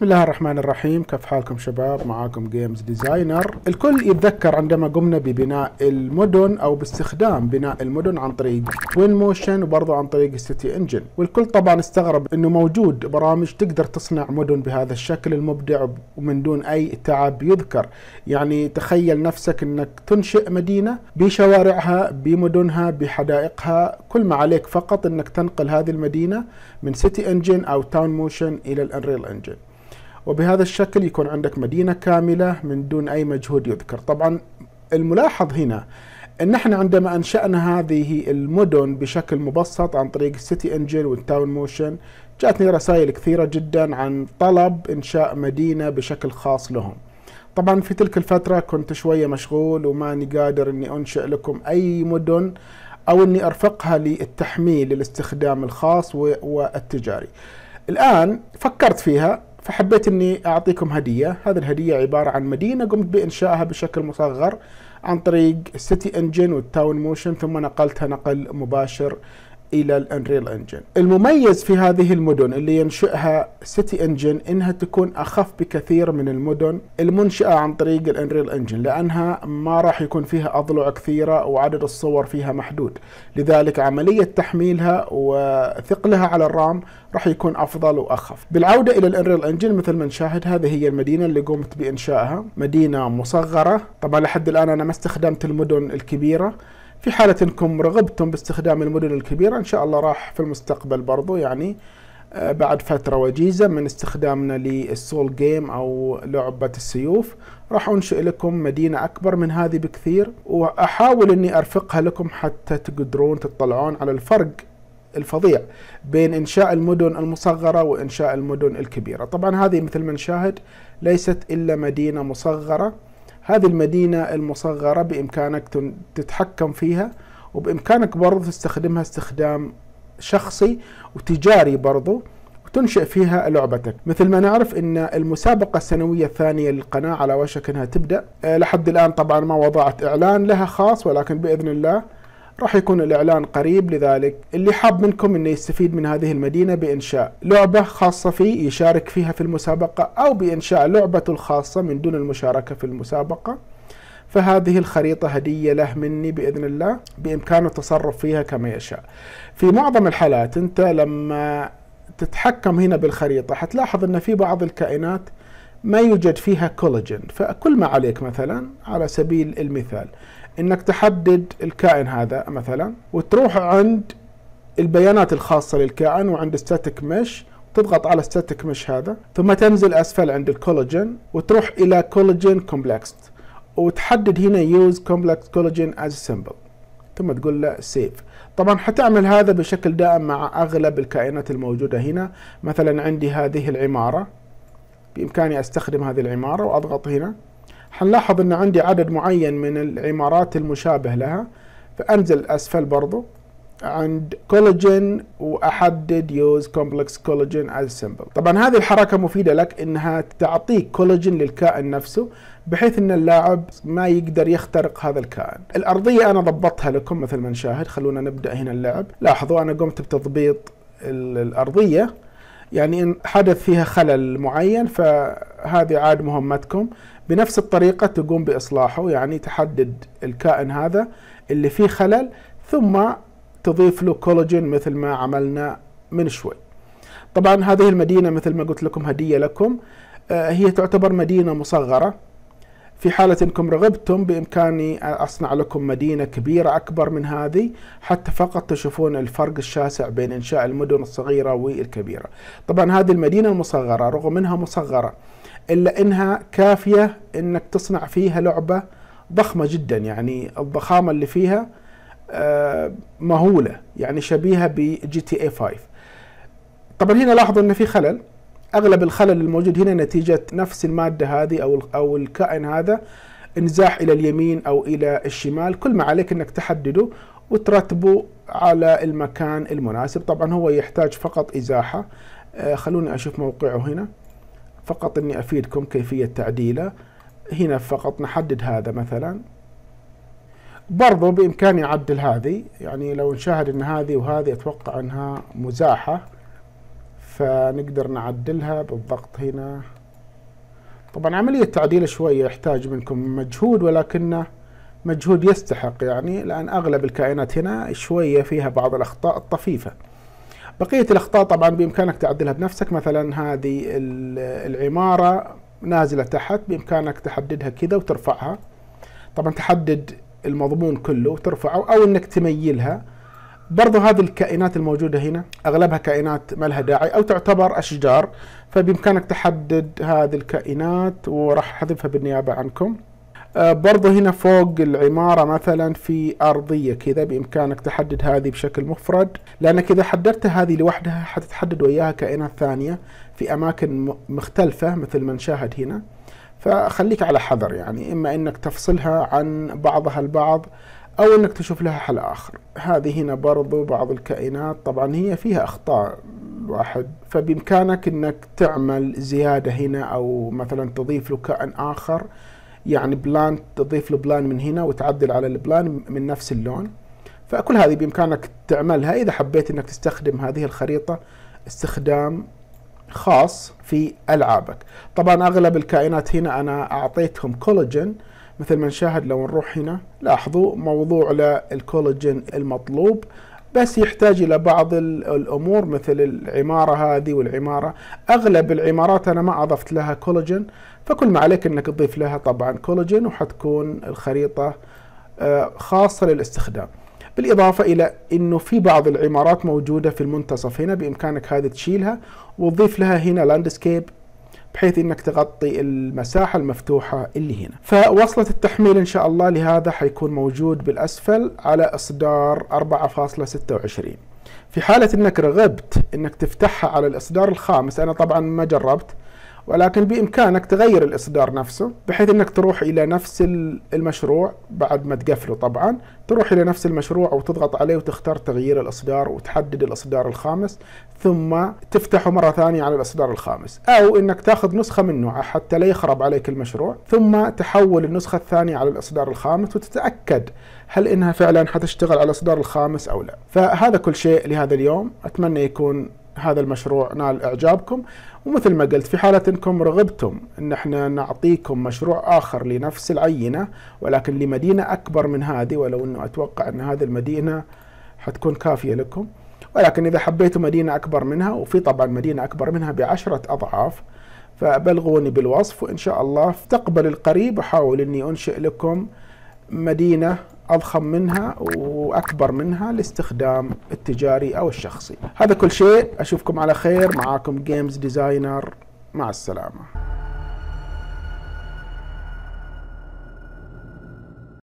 بسم الله الرحمن الرحيم. كيف حالكم شباب؟ معاكم Games Designer الكل يتذكر عندما قمنا ببناء المدن أو باستخدام بناء المدن عن طريق Town Motion وبرضه عن طريق ال City Engine والكل طبعا استغرب إنه موجود برامج تقدر تصنع مدن بهذا الشكل المبدع ومن دون أي تعب يذكر. يعني تخيل نفسك إنك تنشئ مدينة بشوارعها بمدنها بحدائقها. كل ما عليك فقط إنك تنقل هذه المدينة من City Engine أو Town Motion إلى ال Unreal Engine وبهذا الشكل يكون عندك مدينة كاملة من دون أي مجهود يذكر. طبعا الملاحظ هنا إن إحنا عندما أنشأنا هذه المدن بشكل مبسط عن طريق ال City Engine وال Town Motion جاتني رسائل كثيرة جدا عن طلب إنشاء مدينة بشكل خاص لهم. طبعا في تلك الفترة كنت شوية مشغول وماني قادر إني أنشئ لكم أي مدن أو إني أرفقها للتحميل للاستخدام الخاص والتجاري. الآن فكرت فيها فحبيت إني أعطيكم هدية، هذه الهدية عبارة عن مدينة قمت بإنشائها بشكل مصغر عن طريق ال City Engine وال Town Motion ثم نقلتها نقل مباشر إلى ال Unreal Engine. المميز في هذه المدن اللي ينشئها City Engine إنها تكون أخف بكثير من المدن المنشئه عن طريق ال Unreal Engine لأنها ما راح يكون فيها أضلع كثيرة وعدد الصور فيها محدود، لذلك عملية تحميلها وثقلها على الرام راح يكون أفضل وأخف. بالعودة إلى الأنريل إنجن مثل ما نشاهد هذه هي المدينة اللي قمت بإنشائها، مدينة مصغرة، طبعا لحد الآن أنا ما استخدمت المدن الكبيرة في حالة انكم رغبتم باستخدام المدن الكبيرة إن شاء الله راح في المستقبل برضو يعني بعد فترة وجيزة من استخدامنا للسول جيم أو لعبة السيوف. راح أنشئ لكم مدينة أكبر من هذه بكثير وأحاول إني أرفقها لكم حتى تقدرون تطلعون على الفرق الفظيع بين إنشاء المدن المصغرة وإنشاء المدن الكبيرة. طبعا هذه مثل ما نشاهد ليست إلا مدينة مصغرة. هذه المدينة المصغرة بإمكانك تتحكم فيها وبإمكانك برضو تستخدمها استخدام شخصي وتجاري برضو وتنشئ فيها لعبتك. مثل ما نعرف إن المسابقة السنوية الثانية للقناة على وشك إنها تبدأ. لحد الآن طبعا ما وضعت إعلان لها خاص ولكن بإذن الله راح يكون الإعلان قريب لذلك. اللي حاب منكم أنه يستفيد من هذه المدينة بإنشاء لعبة خاصة فيه يشارك فيها في المسابقة أو بإنشاء لعبته الخاصة من دون المشاركة في المسابقة. فهذه الخريطة هدية له مني بإذن الله بإمكانه التصرف فيها كما يشاء. في معظم الحالات أنت لما تتحكم هنا بالخريطة حتلاحظ أن في بعض الكائنات ما يوجد فيها كولاجين فكل ما عليك مثلا على سبيل المثال إنك تحدد الكائن هذا مثلا وتروح عند البيانات الخاصة للكائن وعند static mesh تضغط على static mesh هذا ثم تنزل أسفل عند ال collision وتروح إلى collision complex وتحدد هنا use complex collision as simple ثم تقول له save طبعا حتعمل هذا بشكل دائم مع أغلب الكائنات الموجودة هنا. مثلا عندي هذه العمارة بإمكاني أستخدم هذه العمارة وأضغط هنا. حنلاحظ إن عندي عدد معين من العمارات المشابه لها فأنزل أسفل برضو عند collision وأحدد use complex collision as simple طبعا هذه الحركة مفيدة لك إنها تعطيك collision للكائن نفسه بحيث إن اللاعب ما يقدر يخترق هذا الكائن. الأرضية أنا ضبطها لكم مثل ما نشاهد خلونا نبدأ هنا اللعب. لاحظوا أنا قمت بتضبيط الأرضية يعني إن حدث فيها خلل معين فهذه عاد مهمتكم. بنفس الطريقة تقوم بإصلاحه يعني تحدد الكائن هذا اللي فيه خلل ثم تضيف له كولاجين مثل ما عملنا من شوي. طبعا هذه المدينة مثل ما قلت لكم هدية لكم. هي تعتبر مدينة مصغرة. في حالة إنكم رغبتم بإمكاني أصنع لكم مدينة كبيرة أكبر من هذه حتى فقط تشوفون الفرق الشاسع بين إنشاء المدن الصغيرة والكبيرة. طبعا هذه المدينة المصغرة رغم إنها مصغرة إلا إنها كافية إنك تصنع فيها لعبة ضخمة جدا. يعني الضخامة اللي فيها مهولة يعني شبيهة بجي تي اي 5. طبعا هنا لاحظوا إن في خلل. أغلب الخلل الموجود هنا نتيجة نفس المادة هذه أو أو الكائن هذا إنزاح إلى اليمين أو إلى الشمال. كل ما عليك إنك تحدده وترتبه على المكان المناسب. طبعا هو يحتاج فقط إزاحة. آه خلوني أشوف موقعه هنا. فقط إني أفيدكم كيفية تعديله. هنا فقط نحدد هذا مثلا. برضو بإمكاني أعدل هذه. يعني لو نشاهد إن هذه وهذه أتوقع إنها مزاحة. فنقدر نعدلها بالضغط هنا. طبعا عملية تعديل شوية يحتاج منكم مجهود ولكنه مجهود يستحق يعني لأن أغلب الكائنات هنا شوية فيها بعض الأخطاء الطفيفة. بقية الأخطاء طبعا بإمكانك تعدلها بنفسك. مثلا هذه العمارة نازلة تحت بإمكانك تحددها كذا وترفعها. طبعا تحدد المضمون كله وترفعه أو أنك تميلها. برضو هذه الكائنات الموجودة هنا أغلبها كائنات ما لها داعي أو تعتبر أشجار فبإمكانك تحدد هذه الكائنات وراح أحذفها بالنيابة عنكم. آه، برضو هنا فوق العمارة مثلا في أرضية كذا بإمكانك تحدد هذه بشكل مفرد لأنك إذا حددت هذه لوحدها حتتحدد وياها كائنات ثانية في أماكن مختلفة مثل ما نشاهد هنا. فخليك على حذر يعني إما أنك تفصلها عن بعضها البعض أو أنك تشوف لها حل آخر. هذه هنا برضو بعض الكائنات طبعا هي فيها أخطاء واحد فبإمكانك أنك تعمل زيادة هنا أو مثلا تضيف له كائن آخر يعني plane تضيف له plane من هنا وتعدل على ال plane من نفس اللون. فكل هذه بإمكانك تعملها إذا حبيت أنك تستخدم هذه الخريطة استخدام خاص في ألعابك. طبعا أغلب الكائنات هنا أنا أعطيتهم كولاجين مثل ما نشاهد لو نروح هنا. لاحظوا موضوع للكولاجين المطلوب بس يحتاج إلى بعض الأمور مثل العمارة هذه والعمارة. أغلب العمارات أنا ما أضفت لها كولاجين فكل ما عليك أنك تضيف لها طبعا كولاجين وحتكون الخريطة آه، خاصة للاستخدام. بالإضافة إلى أنه في بعض العمارات موجودة في المنتصف هنا بإمكانك هذه تشيلها وتضيف لها هنا لاندسكيب بحيث إنك تغطي المساحة المفتوحة اللي هنا. فوصلة التحميل إن شاء الله لهذا حيكون موجود بالأسفل على إصدار 4.26 في حالة إنك رغبت إنك تفتحها على الإصدار الخامس أنا طبعا ما جربت ولكن بإمكانك تغير الإصدار نفسه بحيث أنك تروح إلى نفس المشروع بعد ما تقفله طبعا تروح إلى نفس المشروع وتضغط عليه وتختار تغيير الإصدار وتحدد الإصدار الخامس ثم تفتحه مرة ثانية على الإصدار الخامس. أو أنك تاخذ نسخة منه حتى لا يخرب عليك المشروع ثم تحول النسخة الثانية على الإصدار الخامس وتتأكد هل إنها فعلا حتشتغل على الإصدار الخامس أو لا. فهذا كل شيء لهذا اليوم. أتمنى يكون هذا المشروع. نال إعجابكم. ومثل ما قلت في حالة أنكم رغبتم أن إحنا نعطيكم مشروع آخر لنفس العينة ولكن لمدينة أكبر من هذه ولو أنه أتوقع أن هذه المدينة حتكون كافية لكم. ولكن إذا حبيتوا مدينة أكبر منها وفي طبعا مدينة أكبر منها بعشرة أضعاف فبلغوني بالوصف وإن شاء الله في المستقبل القريب أحاول أني أنشئ لكم مدينة أضخم منها وأكبر منها لاستخدام التجاري أو الشخصي. هذا كل شيء. أشوفكم على خير. معاكم Games Designer مع السلامة.